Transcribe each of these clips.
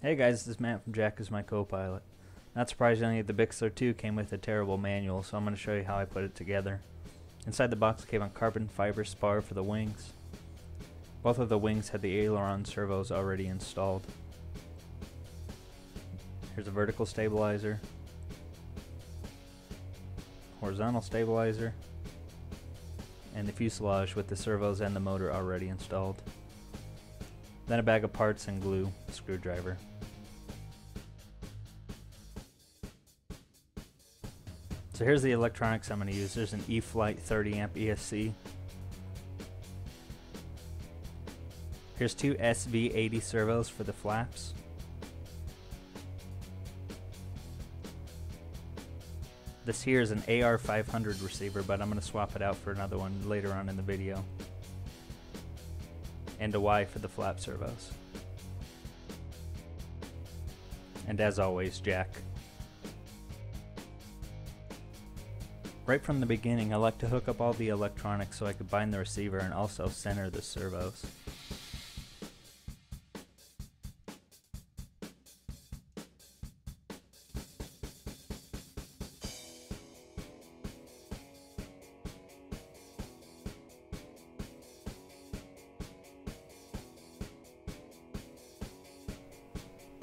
Hey guys, this is Matt from Jack is my co-pilot. Not surprisingly, the Bixler 2 came with a terrible manual, so I'm going to show you how I put it together. Inside the box came a carbon fiber spar for the wings. Both of the wings had the aileron servos already installed. Here's a vertical stabilizer, horizontal stabilizer, and the fuselage with the servos and the motor already installed. Then a bag of parts and glue, screwdriver. So here's the electronics I'm going to use. There's an E-flite 30 amp ESC. Here's two SV80 servos for the flaps. This here is an AR500 receiver, but I'm going to swap it out for another one later on in the video. And a Y for the flap servos. And as always, jack. Right from the beginning, I like to hook up all the electronics so I could bind the receiver and also center the servos.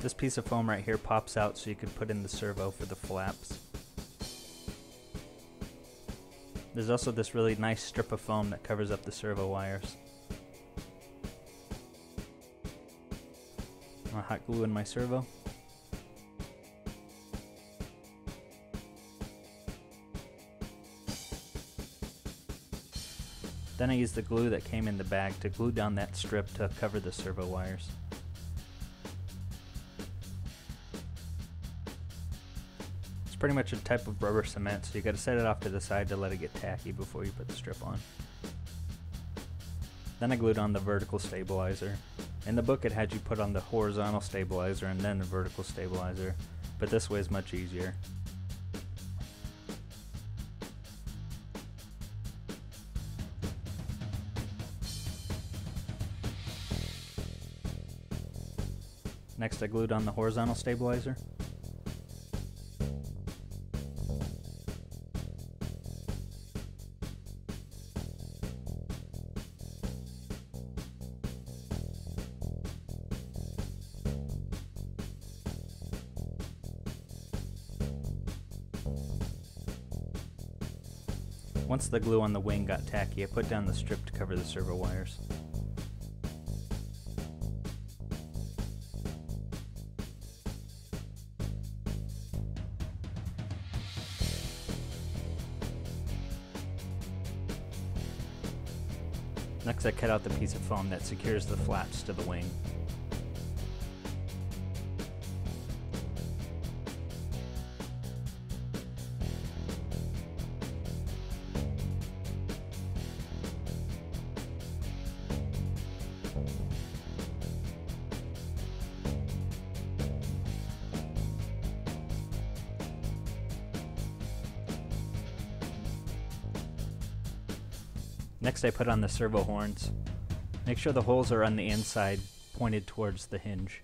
This piece of foam right here pops out so you can put in the servo for the flaps. There's also this really nice strip of foam that covers up the servo wires. i hot glue in my servo. Then I use the glue that came in the bag to glue down that strip to cover the servo wires. Pretty much a type of rubber cement, so you gotta set it off to the side to let it get tacky before you put the strip on. Then I glued on the vertical stabilizer. In the book it had you put on the horizontal stabilizer and then the vertical stabilizer, but this way is much easier. Next I glued on the horizontal stabilizer. Once the glue on the wing got tacky, I put down the strip to cover the servo wires. Next I cut out the piece of foam that secures the flaps to the wing. Next I put on the servo horns. Make sure the holes are on the inside, pointed towards the hinge.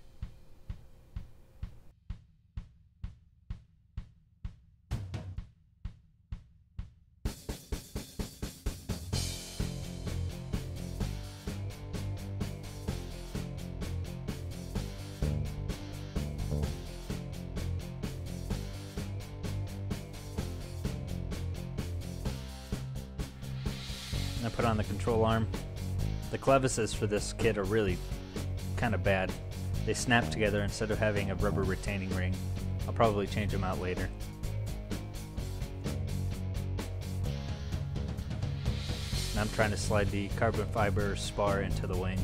Put on the control arm. The clevises for this kit are really kind of bad. They snap together instead of having a rubber retaining ring. I'll probably change them out later. Now I'm trying to slide the carbon fiber spar into the wing.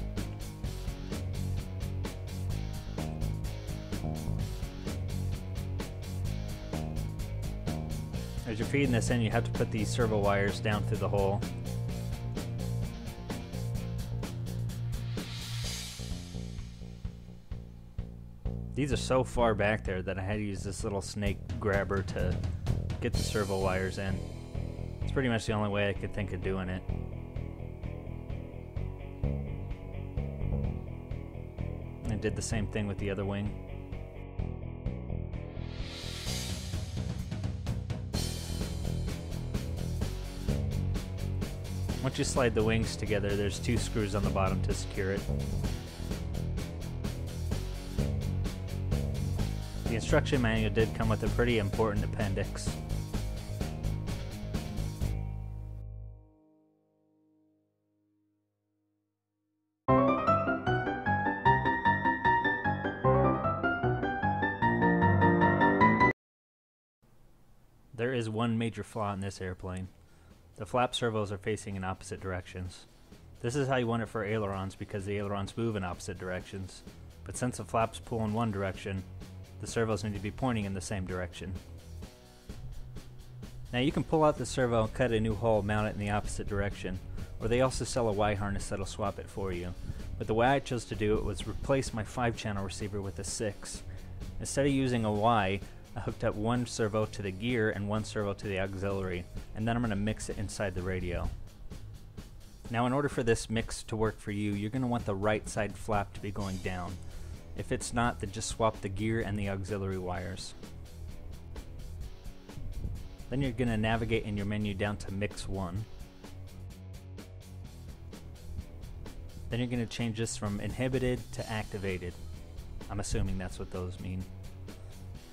As you're feeding this in, you have to put these servo wires down through the hole These are so far back there that I had to use this little snake grabber to get the servo wires in. It's pretty much the only way I could think of doing it. I did the same thing with the other wing. Once you slide the wings together, there's two screws on the bottom to secure it. Instruction manual did come with a pretty important appendix. There is one major flaw in this airplane. The flap servos are facing in opposite directions. This is how you want it for ailerons because the ailerons move in opposite directions. But since the flaps pull in one direction, the servos need to be pointing in the same direction. Now you can pull out the servo and cut a new hole, mount it in the opposite direction, or they also sell a Y harness that'll swap it for you. But the way I chose to do it was replace my 5 channel receiver with a 6. Instead of using a Y, I hooked up one servo to the gear and one servo to the auxiliary, and then I'm going to mix it inside the radio. Now in order for this mix to work for you, you're going to want the right side flap to be going down. If it's not, then just swap the gear and the auxiliary wires. Then you're going to navigate in your menu down to Mix 1. Then you're going to change this from inhibited to activated. I'm assuming that's what those mean.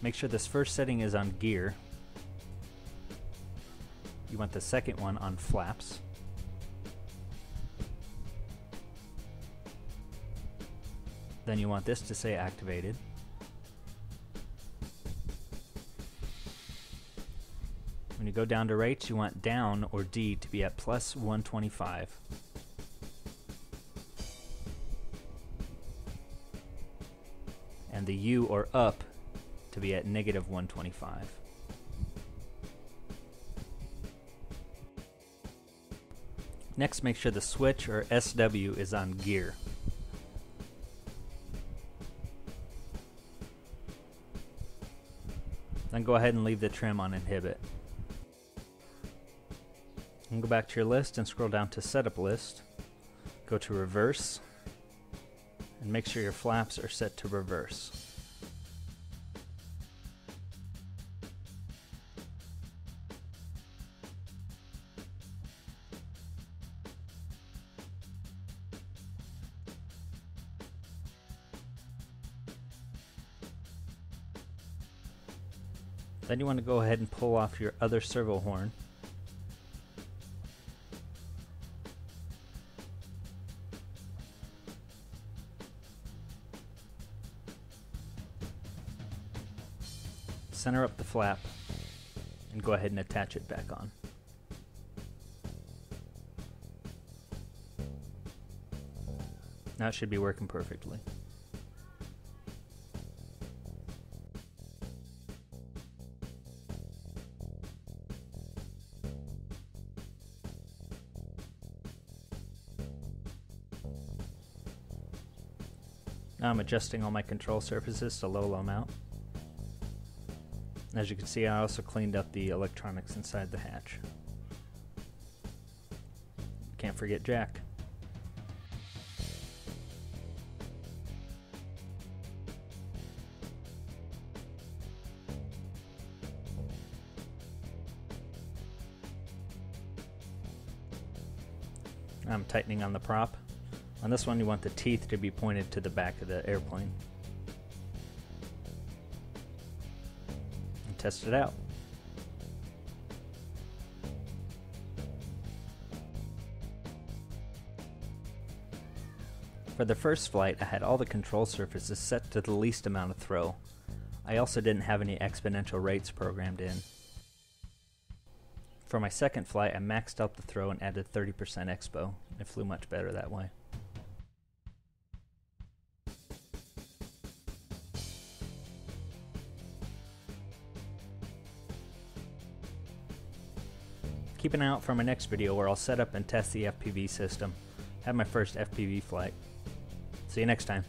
Make sure this first setting is on gear. You want the second one on flaps. Then you want this to say activated. When you go down to rates, you want down or D to be at plus 125. And the U or up to be at negative 125. Next, make sure the switch or SW is on gear. Then go ahead and leave the trim on inhibit. And go back to your list and scroll down to setup list. Go to reverse and make sure your flaps are set to reverse. Then you want to go ahead and pull off your other servo horn. Center up the flap and go ahead and attach it back on. Now it should be working perfectly. I'm adjusting all my control surfaces to low low mount. As you can see, I also cleaned up the electronics inside the hatch. Can't forget Jack. I'm tightening on the prop. On this one you want the teeth to be pointed to the back of the airplane. And test it out. For the first flight, I had all the control surfaces set to the least amount of throw. I also didn't have any exponential rates programmed in. For my second flight, I maxed out the throw and added 30% expo. It flew much better that way. Keep an eye out for my next video where I'll set up and test the FPV system. Have my first FPV flight. See you next time.